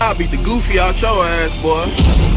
I'll beat the goofy out your ass, boy.